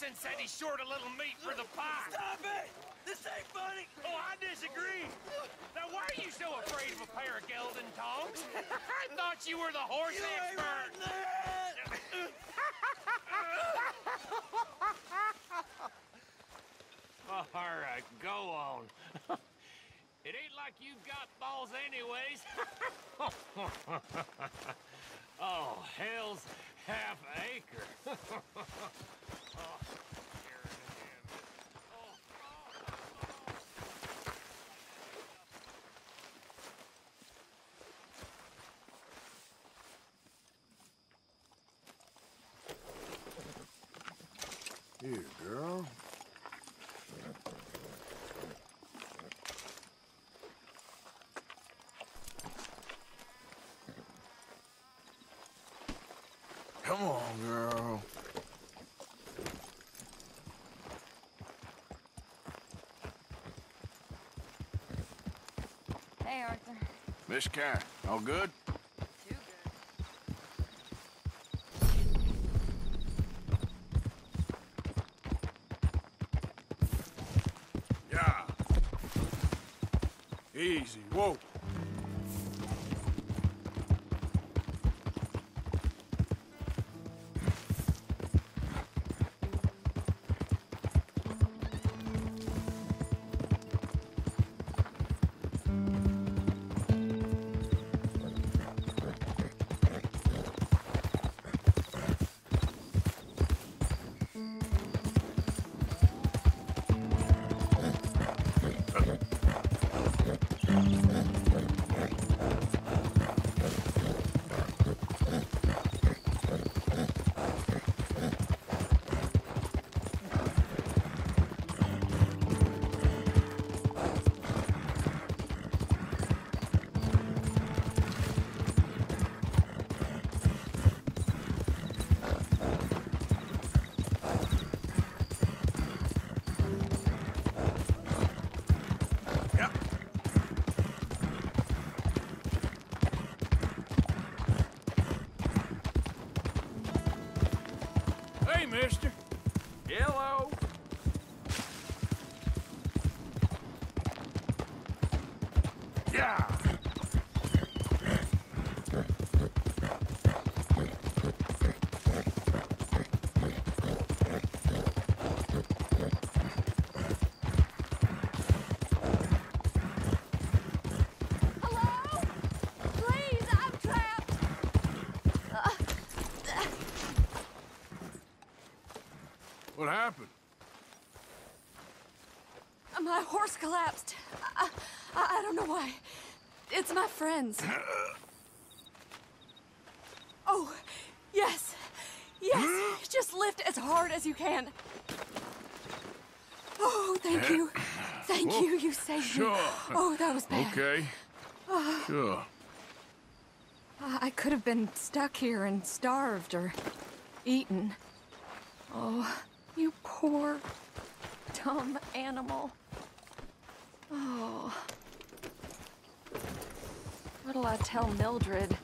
man said he's short a little meat for the pie. Stop it! This ain't funny! Oh, I disagree. Now, why are you so afraid of a pair of gelding tongs? I thought you were the horse You expert. there! All right, go on. it ain't like you've got balls anyways. oh, hell's half acre. Here, girl. Come on, girl. Hey, Arthur. Miss Karen, all good? Good. Yeah. Easy. Whoa. Happened? My horse collapsed. I, I, I don't know why. It's my friends. Oh, yes. Yes. Just lift as hard as you can. Oh, thank you. Thank you. You saved Sure. me. Oh, that was bad. Okay. Oh. Sure. I I could have been stuck here and starved or eaten. Oh, you poor, dumb animal. Oh. What'll I tell Mildred?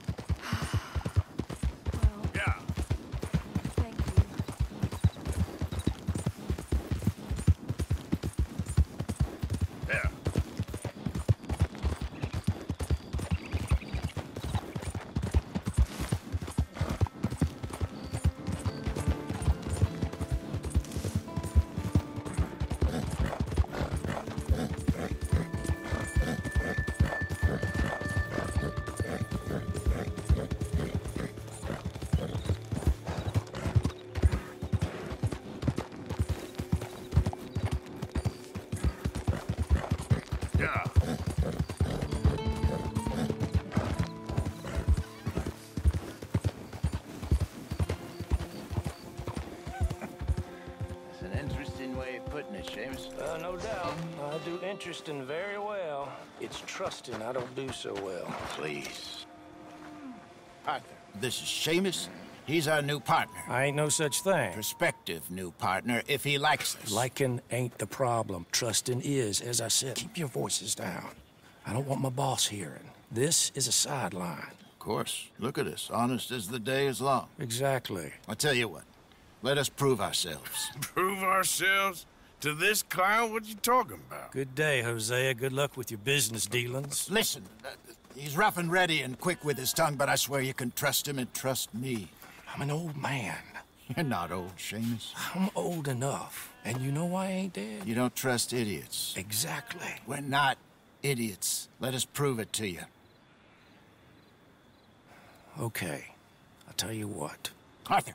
Way of putting it, Seamus. Uh, no doubt. I do interesting very well. It's trusting I don't do so well. Please. Arthur, this is Seamus. He's our new partner. I ain't no such thing. Prospective new partner, if he likes us. Liking ain't the problem. Trusting is, as I said. Keep your voices down. I don't want my boss hearing. This is a sideline. Of course. Look at us. Honest as the day is long. Exactly. I'll tell you what. Let us prove ourselves. Prove ourselves? To this clown? What you talking about? Good day, Hosea. Good luck with your business dealings. Listen, uh, he's rough and ready and quick with his tongue, but I swear you can trust him and trust me. I'm an old man. You're not old, Seamus. I'm old enough. And you know I ain't dead? You don't trust idiots. Exactly. We're not idiots. Let us prove it to you. Okay. I'll tell you what. Arthur.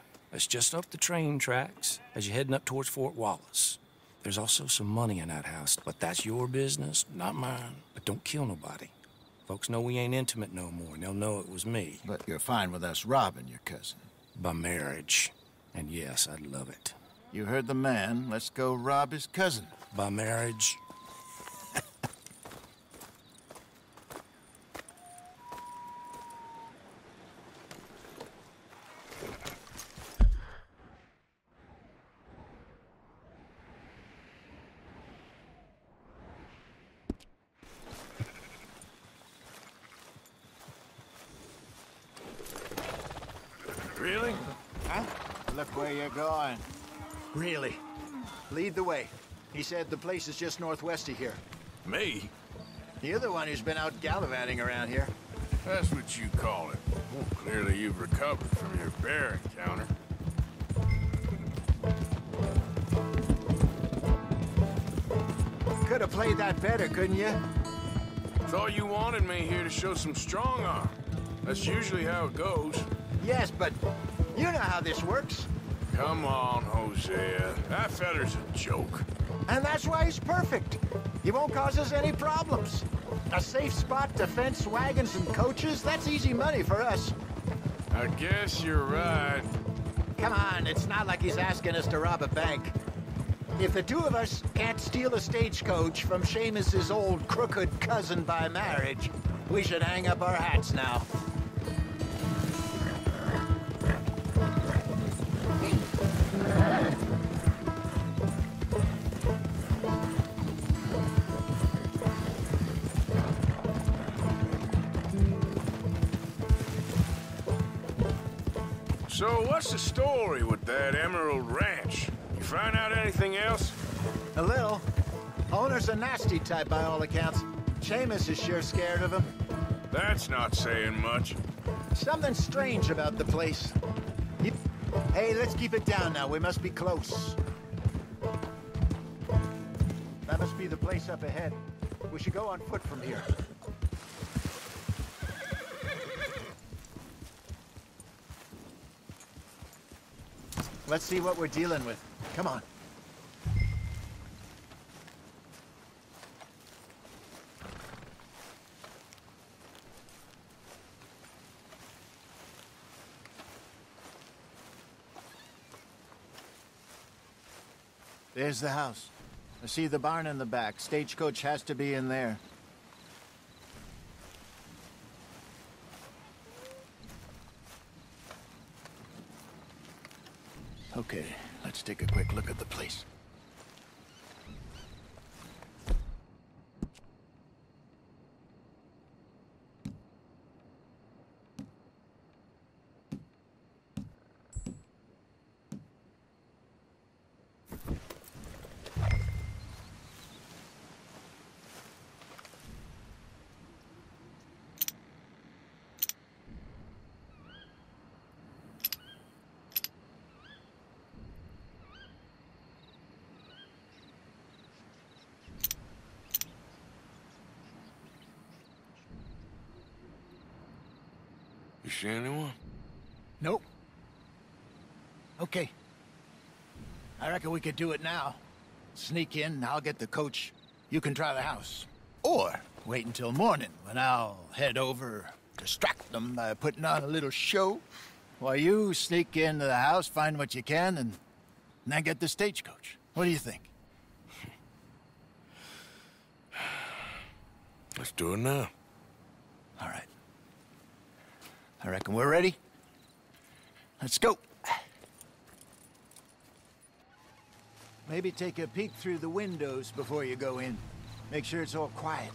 It's just up the train tracks as you're heading up towards Fort Wallace. There's also some money in that house, but that's your business, not mine. But don't kill nobody. Folks know we ain't intimate no more, and they'll know it was me. But you're fine with us robbing your cousin. By marriage. And yes, I'd love it. You heard the man. Let's go rob his cousin. By marriage. Going. Really? Lead the way. He said the place is just northwest of here. Me? You're the one who's been out gallivanting around here. That's what you call it. Well, clearly you've recovered from your bear encounter. Could have played that better, couldn't you? Thought you wanted me here to show some strong arm. That's usually how it goes. Yes, but you know how this works. Come on, Hosea. That feller's a joke. And that's why he's perfect. He won't cause us any problems. A safe spot to fence wagons and coaches, that's easy money for us. I guess you're right. Come on, it's not like he's asking us to rob a bank. If the two of us can't steal a stagecoach from Seamus's old crooked cousin by marriage, we should hang up our hats now. So what's the story with that Emerald Ranch? You find out anything else? A little. Owner's a nasty type by all accounts. Seamus is sure scared of him. That's not saying much. Something strange about the place. Hey, let's keep it down now. We must be close. That must be the place up ahead. We should go on foot from here. Let's see what we're dealing with. Come on. There's the house. I see the barn in the back. Stagecoach has to be in there. Okay, let's take a quick look at the place. You see anyone? Nope. Okay. I reckon we could do it now. Sneak in, I'll get the coach. You can try the house. Or wait until morning when I'll head over, distract them by putting on a little show. While you sneak into the house, find what you can, and and then get the stagecoach. What do you think? Let's do it now. All right. I reckon we're ready. Let's go. Maybe take a peek through the windows before you go in. Make sure it's all quiet.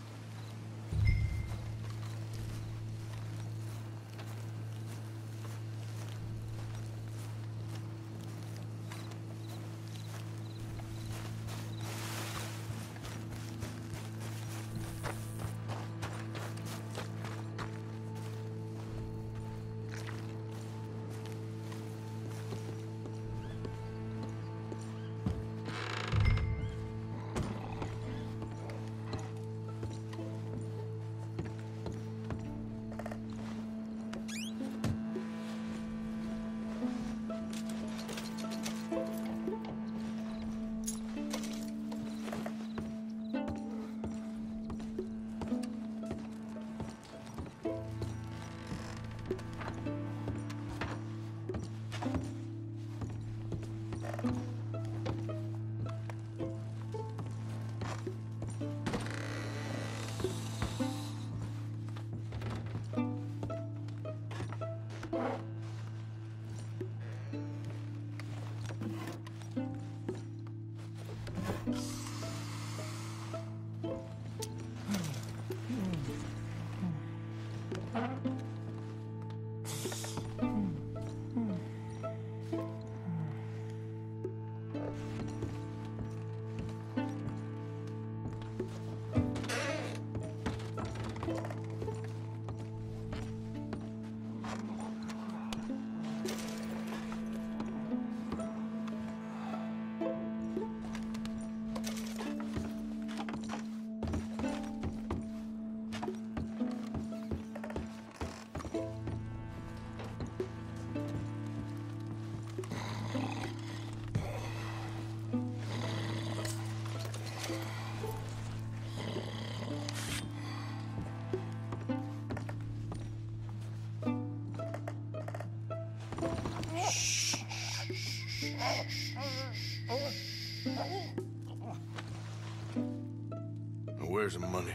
Now, Where's the money?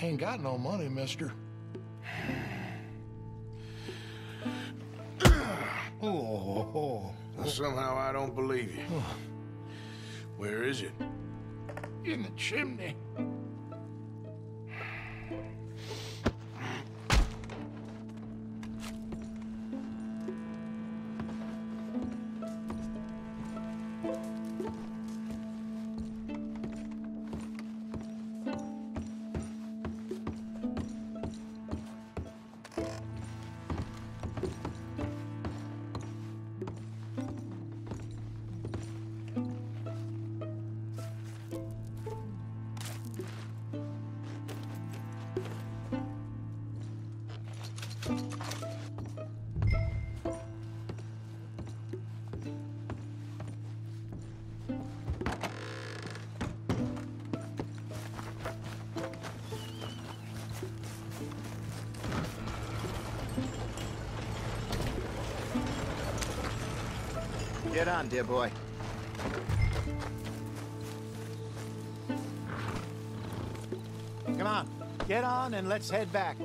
Ain't got no money, mister. oh, Now, somehow I don't believe you. Where is it? in the chimney. Get on, dear boy. Come on, get on and let's head back.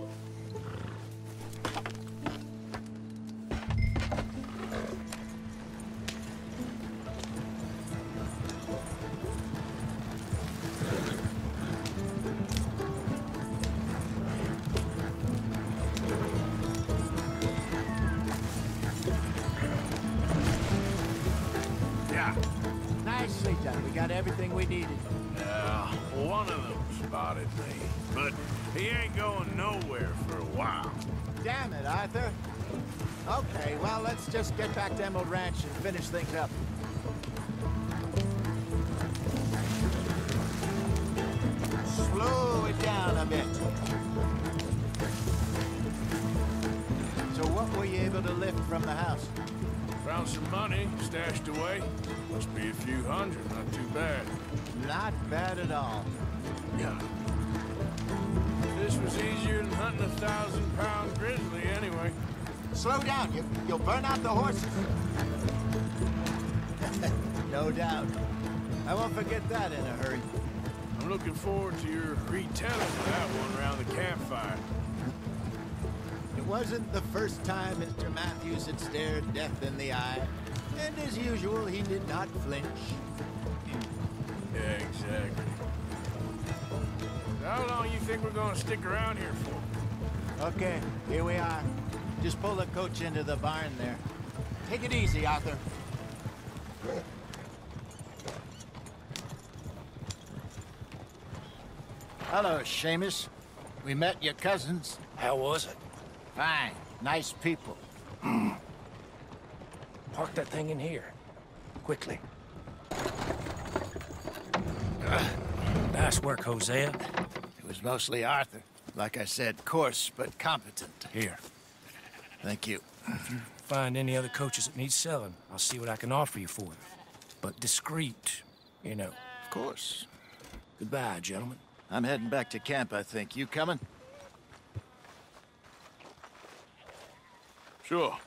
Got everything we needed. Yeah, one of them spotted me. But he ain't going nowhere for a while. Damn it, Arthur. Okay, well, let's just get back to Emerald Ranch and finish things up. Slow it down a bit. So what were you able to lift from the house? Found some money stashed away. Must be a few hundred, not too bad. Not bad at all. Yeah. This was easier than hunting a thousand pound grizzly anyway. Slow down. You, you'll burn out the horses. No doubt. I won't forget that in a hurry. I'm looking forward to your retelling of that one around the campfire. It wasn't the first time Mr. Matthews had stared death in the eye. And as usual, he did not flinch. Yeah, exactly. How long you think we're gonna stick around here for? Okay, here we are. Just pull the coach into the barn there. Take it easy, Arthur. Hello, Seamus. We met your cousins. How was it? Fine. Nice people. Park that thing in here. Quickly. Uh, nice work, Hosea. It was mostly Arthur. Like I said, coarse but competent. Here. Thank you. Find any other coaches that need selling. I'll see what I can offer you for them. But discreet, you know. Of course. Goodbye, gentlemen. I'm heading back to camp, I think. You coming? Sure.